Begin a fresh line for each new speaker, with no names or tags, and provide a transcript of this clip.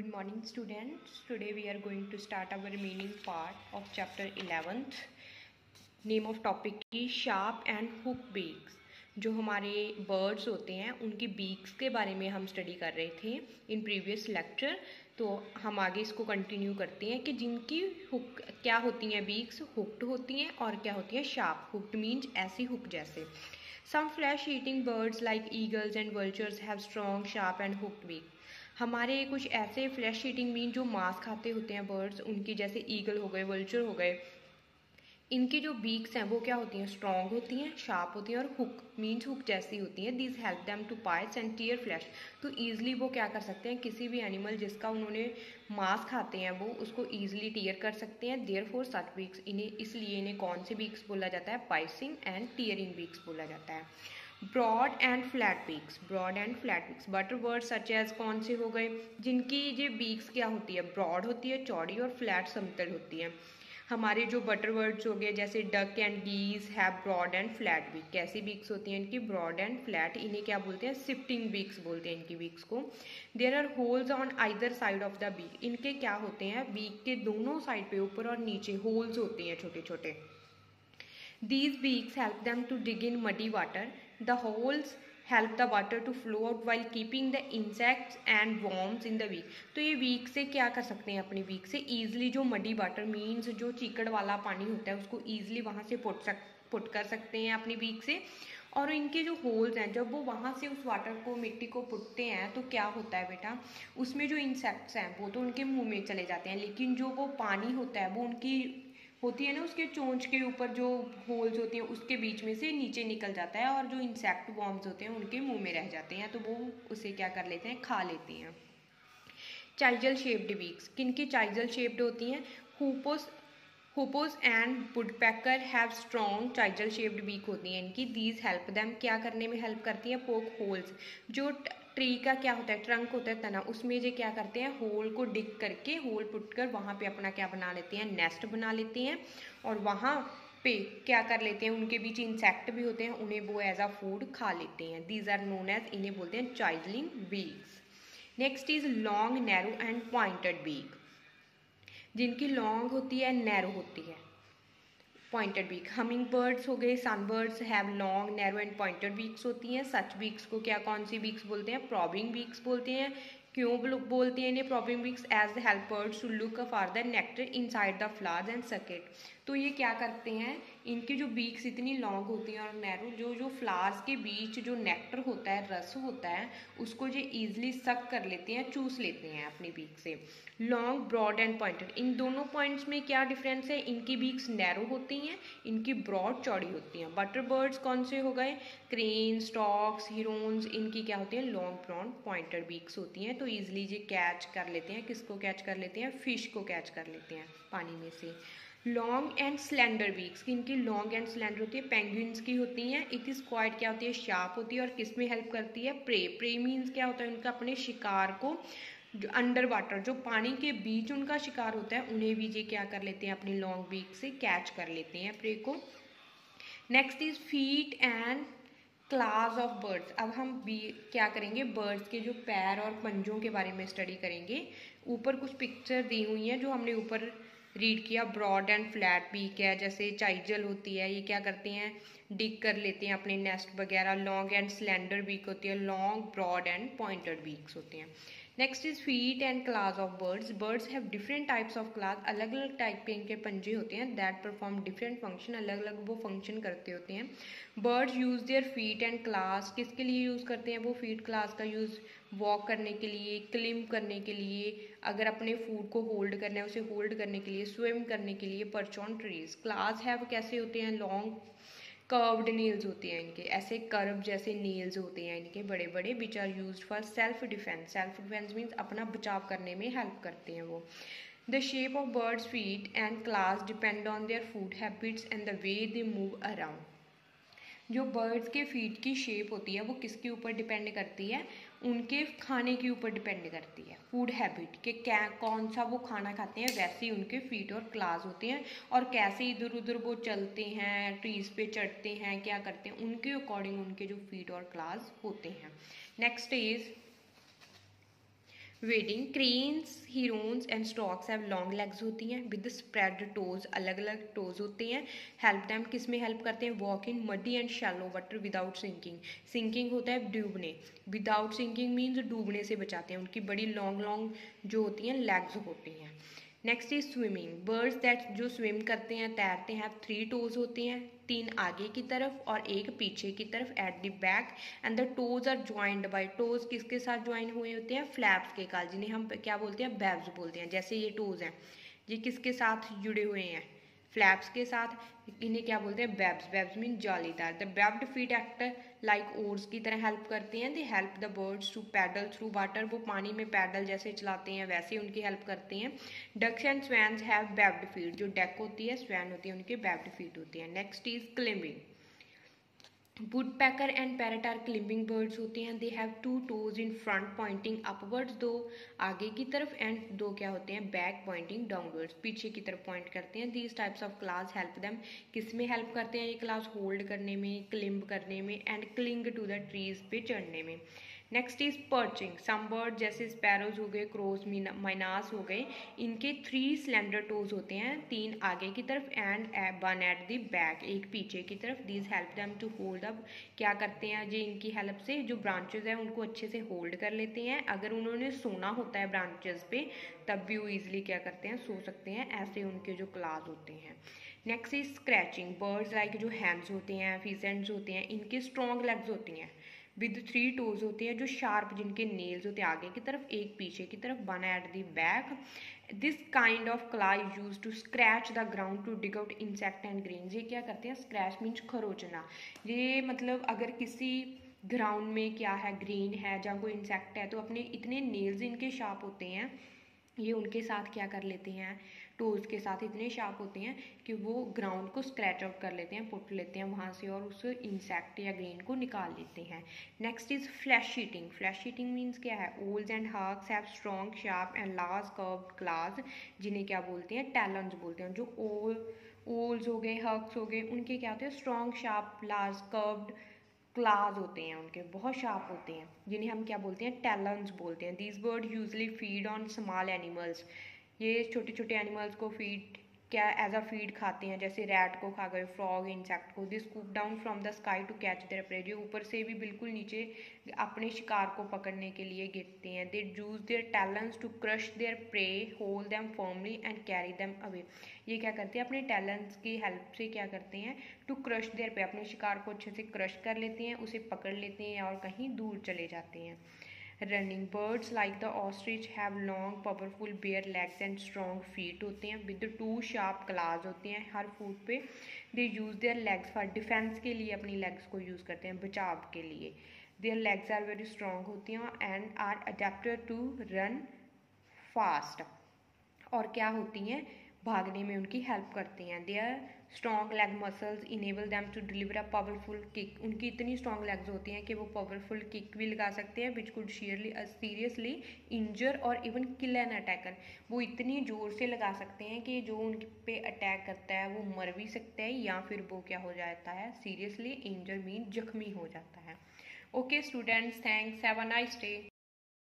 Good morning, students. Today we are going to start our remaining part of chapter 11th. Name of topic की sharp and hook beaks. जो हमारे birds होते हैं, उनकी beaks के बारे में हम स्टडी कर रहे थे इन प्रीवियस लेक्चर तो हम आगे इसको कंटिन्यू करते हैं कि जिनकी हुक क्या होती हैं बीक्स हुक्ड होती हैं और क्या होती हैं शार्प हुक्ड मीन्स ऐसी हुक जैसे some flesh eating birds like eagles and vultures have strong sharp and hooked beak हमारे कुछ ऐसे फ्लैश ईटिंग मीन जो मांस खाते होते हैं बर्ड्स उनकी जैसे ईगल हो गए वल्चर हो गए, इनकी जो बीक्स हैं, वो क्या होती हैं? स्ट्रॉन्ग होती हैं शार्प होती हैं और हुक मीन्स हुक जैसी होती हैं। This help them to bites and tear flesh तो ईजिली वो क्या कर सकते हैं? किसी भी एनिमल जिसका उन्होंने मांस खाते हैं, वो उसको ईजिली टीयर कर सकते हैं। देयर फोर सच बीक्स इन्हें, इसलिए इन्हें कौन से बीक्स बोला जाता है? पाइसिंग एंड टीयरिंग बीक्स बोला जाता है। Broad and flat beaks broad and flat beaks water bird such as कौन से हो गए? जिनकी ये बीक्स क्या होती है? ब्रॉड होती है, चौड़ी और फ्लैट समतल होती है। हमारे जो बटर वर्ड्स हो गए, जैसे duck and geese have broad and flat beak कैसी बीक्स होती हैं इनकी? ब्रॉड एंड फ्लैट इन्हें क्या बोलते हैं? सिफ्टिंग बीक्स बोलते हैं इनकी बीक्स को। There are holes on either side of the beak इनके क्या होते हैं? बीक के दोनों साइड पे, ऊपर और नीचे होल्स होते हैं छोटे छोटे these beaks help them to dig in muddy water the holes help the water to flow out while keeping the insects and worms in the beak तो ये वीक से क्या कर सकते हैं अपनी वीक से? ईजिली जो मडी वाटर मीन्स जो चीकड़ वाला पानी होता है, उसको ईजिली वहाँ से पुट सक पुट कर सकते हैं अपनी वीक से। और इनके जो होल्स हैं, जब वो वहाँ से उस वाटर को, मिट्टी को पुटते हैं तो क्या होता है बेटा? उसमें जो इंसेक्ट्स हैं, वो तो उनके मुँह में चले जाते हैं, लेकिन जो वो पानी होता है, वो उनकी होती है ना, उसके चोंच के ऊपर जो होल्स होती हैं, उसके बीच में से नीचे निकल जाता है और जो इंसेक्ट वॉर्म्स होते हैं, उनके मुँह में रह जाते हैं तो वो उसे क्या कर लेते हैं, खा लेते हैं। चाइजल शेप्ड बीक्स किन की चाइजल शेप्ड होती हैं? Hoopoes hoopoes and woodpecker have strong chisel shaped beak होती हैं। इनकी दीज हेल्प दैम क्या करने में हेल्प करती है? पोक होल्स जो ट्री का क्या होता है? ट्रंक होता है, तना। उसमें जो क्या करते हैं? होल को डिग करके होल पुट कर वहाँ पे अपना क्या बना लेते हैं? नेस्ट बना लेते हैं। और वहाँ पे क्या कर लेते हैं? उनके बीच इंसेक्ट भी होते हैं। उन्हें वो एज अ फ़ूड खा लेते हैं। दीज आर नोन एज इन्हें बोलते हैं chiseling beaks next is long narrow and pointed beak जिनकी लॉन्ग होती है नैरो होती है। पॉइंटेड बीक हमिंग बर्ड्स हो गए sunbirds have long narrow and pointed beaks होती हैं। सच बीक्स को क्या, कौन सी बीक्स बोलते हैं? प्रॉबिंग बीक्स बोलते हैं। क्यों बोलते हैं इन्हें probing beaks as helpers to look for the nectar inside the flowers and suck it तो ये क्या करते हैं? इनकी जो बीक्स इतनी लॉन्ग होती हैं और नैरो जो जो फ्लावर्स के बीच जो नेक्टर होता है, रस होता है, उसको जो ईजिली सक कर लेते हैं, चूस लेते हैं अपनी बीक से। लॉन्ग ब्रॉड एंड पॉइंटेड इन दोनों पॉइंट्स में क्या डिफरेंस है? इनकी बीक्स नैरो होती हैं, इनकी ब्रॉड चौड़ी होती हैं। बटर बर्ड्स कौन से हो गए? क्रेन स्टॉक्स हीरोन्स इनकी क्या होती है? लॉन्ग ब्रॉड पॉइंटेड बीक्स होती हैं। तो ईजिली ये कैच कर लेते हैं। किसको कैच कर लेते हैं? फ़िश को कैच कर लेते हैं, पानी में से। लॉन्ग एंड स्लेंडर वीक्स इनकी लॉन्ग एंड स्लेंडर होती है पेंगुइन्स की होती हैं इज़ क्वाइट क्या होती है शार्प होती है और किसमें हेल्प करती है? प्रे प्रे मीन्स क्या होता है? उनका अपने शिकार को जो अंडर वाटर जो पानी के बीच उनका शिकार होता है, उन्हें भी ये क्या कर लेते हैं, अपनी लॉन्ग बीक से कैच कर लेते हैं प्रे को। Next is feet and claws of birds अब हम बी क्या करेंगे? बर्ड्स के जो पैर और पंजों के बारे में स्टडी करेंगे। ऊपर कुछ पिक्चर दी हुई हैं जो हमने ऊपर रीड किया ब्रॉड एंड फ्लैट बीक है जैसे चाइजल होती है, ये क्या करते हैं? डिक कर लेते हैं अपने नेस्ट वगैरह लॉन्ग एंड स्लेंडर बीक होती है long broad and pointed beaks होते हैं। Next is feet and claws of birds birds have different types of claws अलग अलग टाइप के इनके पंजे होते हैं दैट परफॉर्म डिफरेंट फ़ंक्शन अलग अलग वो फ़ंक्शन करते होते हैं। Birds use their feet and claws किसके लिए यूज़ करते हैं वो फीट क्लास का यूज़ वॉक करने के लिए क्लिम करने के लिए अगर अपने फ़ूड को होल्ड करना है, उसे होल्ड करने के लिए स्विम करने के लिए परचॉन ट्रीज क्लास हैव कैसे होते हैं? लॉन्ग कर्व्ड नेल्स होते हैं इनके. ऐसे कर्व जैसे नेल्स होते हैं इनके बड़े बड़े which are used for self defence self defence means अपना बचाव करने में हेल्प करते हैं वो. The shape of birds feet and claws depend on their food habits and the way they move around जो बर्ड्स के फीट की शेप होती है, वो किसके ऊपर डिपेंड करती है? उनके खाने के ऊपर डिपेंड करती है। फ़ूड हैबिट के क्या, कौन सा वो खाना खाते हैं, वैसे ही उनके फीट और क्लास होते हैं और कैसे इधर उधर वो चलते हैं ट्रीज पे चढ़ते हैं, क्या करते हैं, उनके अकॉर्डिंग उनके जो फीट और क्लास होते हैं। Next is wading cranes herons and storks have long legs होती हैं विद स्प्रेड टोज अलग अलग टोज होते हैं। हेल्प टाइम किसमें हेल्प करते हैं? Walk in muddy and shallow water without sinking sinking होता है डूबने। विदाउट सिंकिंग मीन्स डूबने से बचाते हैं। उनकी बड़ी लॉन्ग लॉन्ग जो होती हैं लेग्स होती हैं। Next is swimming birds that जो स्विम करते हैं, तैरते हैं थ्री टोज होते हैं। तीन आगे की तरफ़ और एक पीछे की तरफ़ at the back and the toes are joint by toes किसके साथ ज्वाइन हुए होते हैं? फ्लैप्स के काल, जिन्हें हम क्या बोलते हैं? बैब्स बोलते हैं, जैसे ये टोज हैं। ये किसके साथ जुड़े हुए हैं? फ्लैप्स के साथ, इन्हें क्या बोलते हैं वेब्स वेब्स मीन जालीदार। The webbed feet act like oars की तरह हेल्प करते हैं। They help the birds to paddle through water वो पानी में पैडल जैसे चलाते हैं, वैसे उनकी हेल्प करते हैं। Ducks and swans have webbed feet. जो डेक होती है स्वैन होती है, उनके वेब्ड फीट होते हैं। Next is climbing woodpecker and parrot are birds होते हैं. They have two toes in front pointing upwards दो आगे की तरफ़ एंड दो क्या होते हैं? बैक पॉइंटिंग डाउनवर्ड्स पीछे की तरफ़ पॉइंट करते हैं. These types of claws help them किसमें हेल्प करते हैं ये क्लास होल्ड करने में क्लिंब करने में and cling to the trees पे चढ़ने में. Next is perching some bird जैसे स्पैरोज हो गए क्रोस माइनास हो गए, इनके थ्री स्लेंडर टोज होते हैं, तीन आगे की तरफ़ and one at the back एक पीछे की तरफ़। These help them to hold up क्या करते हैं जी इनकी हेल्प से? जो ब्रांचेज हैं, उनको अच्छे से होल्ड कर लेते हैं। अगर उन्होंने सोना होता है ब्रांचेज पे, तब भी वो ईजिली क्या करते हैं? सो सकते हैं। ऐसे उनके जो क्लास होते हैं। Next is scratching birds like जो हैंड्स होते हैं फीसेंड्स होते हैं, इनके स्ट्रॉन्ग लेग्स होती हैं। विद थ्री टोज होते हैं, जो शार्प जिनके नेल्स होते हैं, आगे की तरफ़, एक पीछे की तरफ़ one at the back this kind of claw is use to scratch the ground to dig out insect and grain ये क्या करते हैं? स्क्रैच मीन्स खरोचना। ये मतलब अगर किसी ग्राउंड में क्या है ग्रीन है, जहाँ कोई इंसेक्ट है तो अपने इतने नेल्स इनके शार्प होते हैं, ये उनके साथ क्या कर लेते हैं? टोज के साथ इतने शार्प होते हैं कि वो ग्राउंड को स्क्रैच आउट कर लेते हैं पुट लेते हैं वहाँ से और उस इंसेक्ट या ग्रेन को निकाल लेते हैं। Next is flesh eating flesh eating means क्या है? Owls and hawks have strong sharp and large curve claws जिन्हें क्या बोलते हैं? टैलेंट्स बोलते हैं। जो ओल ओल्स हो गए हर्क्स हो गए, उनके क्या होते हैं? Strong sharp large curved claws होते हैं उनके। बहुत शार्प होते हैं, जिन्हें हम क्या बोलते हैं? टैलेंट्स बोलते हैं। These bird usually feed on small animals ये छोटे छोटे एनिमल्स को फ़ीड क्या एज अ फ़ीड खाते हैं? जैसे रैट को खा गए फ्रॉग इंसेक्ट को this swoop down from the sky to catch their prey जो ऊपर से भी बिल्कुल नीचे अपने शिकार को पकड़ने के लिए गिरते हैं। They use their talons to crush their prey hold them firmly and carry them away ये क्या करते हैं? अपने टैलेंट्स की हेल्प से क्या करते हैं? टू क्रश देयर पे अपने शिकार को अच्छे से क्रश कर लेते हैं, उसे पकड़ लेते हैं और कहीं दूर चले जाते हैं। Running birds like the ostrich have long powerful bare legs and strong feet होते हैं विद टू शार्प क्लास होते हैं। हर फूट पे they use their legs for defence के लिए, अपनी लेग्स को यूज़ करते हैं, बचाव के लिए। Their legs are very strong होती हैं and are adapted to run fast और क्या होती हैं? भागने में उनकी हेल्प करती हैं। They are strong leg muscles enable them to deliver a powerful kick उनकी इतनी स्ट्रॉन्ग लेग्स होती हैं कि वो पावरफुल किक भी लगा सकते हैं which could severely seriously injure or even kill an attacker वो इतनी ज़ोर से लगा सकते हैं कि जो उन पे अटैक करता है, वो मर भी सकता है या फिर वो क्या हो जाता है? सीरियसली इंजर मीन जख्मी हो जाता है। Okay students thanks have a nice day